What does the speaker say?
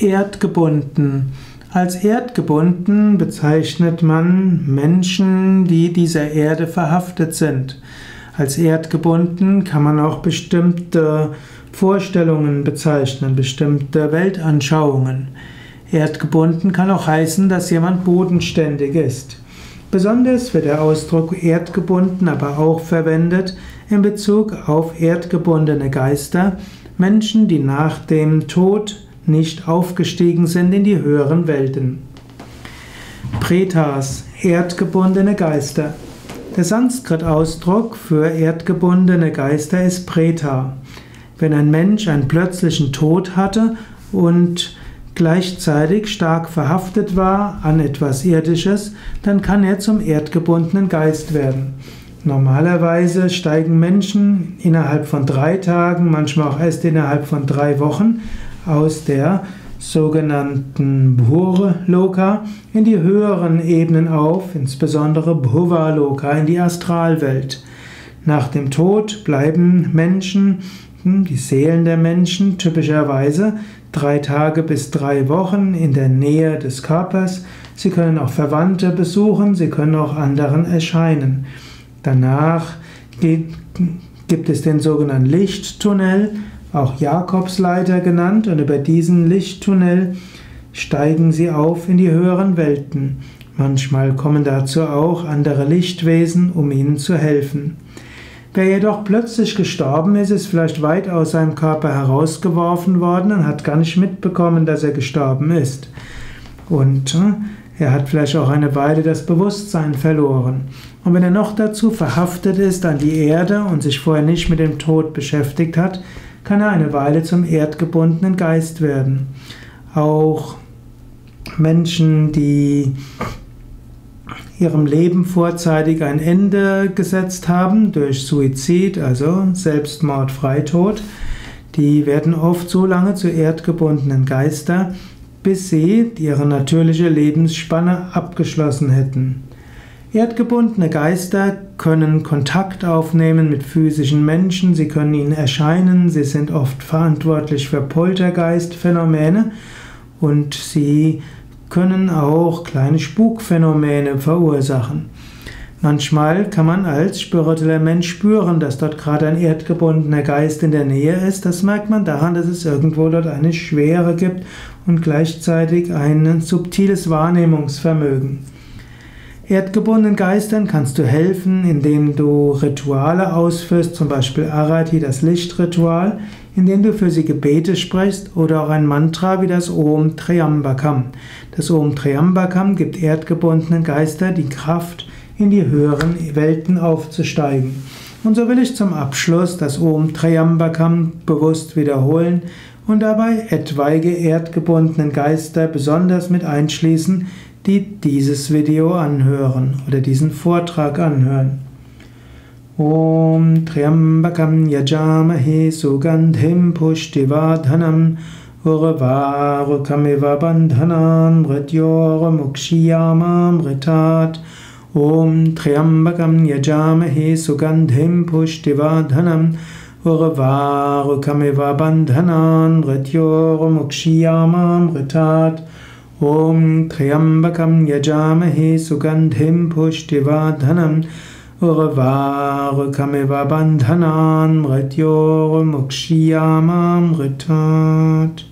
Erdgebunden. Als erdgebunden bezeichnet man Menschen, die dieser Erde verhaftet sind. Als erdgebunden kann man auch bestimmte Vorstellungen bezeichnen, bestimmte Weltanschauungen. Erdgebunden kann auch heißen, dass jemand bodenständig ist. Besonders wird der Ausdruck erdgebunden aber auch verwendet in Bezug auf erdgebundene Geister, Menschen, die nach dem Tod nicht aufgestiegen sind in die höheren Welten. Pretas, erdgebundene Geister. Der Sanskrit-Ausdruck für erdgebundene Geister ist Preta. Wenn ein Mensch einen plötzlichen Tod hatte und gleichzeitig stark verhaftet war an etwas Irdisches, dann kann er zum erdgebundenen Geist werden. Normalerweise steigen Menschen innerhalb von drei Tagen, manchmal auch erst innerhalb von drei Wochen, aus der sogenannten Bhur-Loka in die höheren Ebenen auf, insbesondere Bhuva-Loka in die Astralwelt. Nach dem Tod bleiben Menschen, hm, die Seelen der Menschen, typischerweise drei Tage bis drei Wochen in der Nähe des Körpers. Sie können auch Verwandte besuchen, sie können auch anderen erscheinen. Danach gibt es den sogenannten Lichttunnel, auch Jakobsleiter genannt, und über diesen Lichttunnel steigen sie auf in die höheren Welten. Manchmal kommen dazu auch andere Lichtwesen, um ihnen zu helfen. Wer jedoch plötzlich gestorben ist, ist vielleicht weit aus seinem Körper herausgeworfen worden und hat gar nicht mitbekommen, dass er gestorben ist. Und äh, er hat vielleicht auch eine Weile das Bewusstsein verloren. Und wenn er noch dazu verhaftet ist an die Erde und sich vorher nicht mit dem Tod beschäftigt hat, kann er eine Weile zum erdgebundenen Geist werden. Auch Menschen, die ihrem Leben vorzeitig ein Ende gesetzt haben durch Suizid, also Selbstmord, Freitod, die werden oft so lange zu erdgebundenen Geister, bis sie ihre natürliche Lebensspanne abgeschlossen hätten. Erdgebundene Geister können Kontakt aufnehmen mit physischen Menschen, sie können ihnen erscheinen, sie sind oft verantwortlich für Poltergeistphänomene und sie können auch kleine Spukphänomene verursachen. Manchmal kann man als spiritueller Mensch spüren, dass dort gerade ein erdgebundener Geist in der Nähe ist. Das merkt man daran, dass es irgendwo dort eine Schwere gibt und gleichzeitig ein subtiles Wahrnehmungsvermögen. Erdgebundenen Geistern kannst du helfen, indem du Rituale ausführst, zum Beispiel Arati, das Lichtritual, indem du für sie Gebete sprichst oder auch ein Mantra wie das Om Triambakam. Das Om Triambakam gibt erdgebundenen Geister die Kraft, in die höheren Welten aufzusteigen. Und so will ich zum Abschluss das Om Triambakam bewusst wiederholen und dabei etwaige erdgebundenen Geister besonders mit einschließen, die dieses Video anhören oder diesen Vortrag anhören. Om Triambakam Yajamahe Sugandhim Pushtivadhanam Urvarukamiva Bandhanan Mrityor Mukshiyamam Ritat Om Triambakam Yajamahe Sugandhim Pushtivadhanam Urvarukamiva Bandhanan Mrityor Mukshiyamam Ritat ॐ त्र्यम्बकं यजामहे सुगन्धिं पुष्टिवाधनम् उगवावुकमिव बन्धनान् गत्योवमुक्षीया मृतात्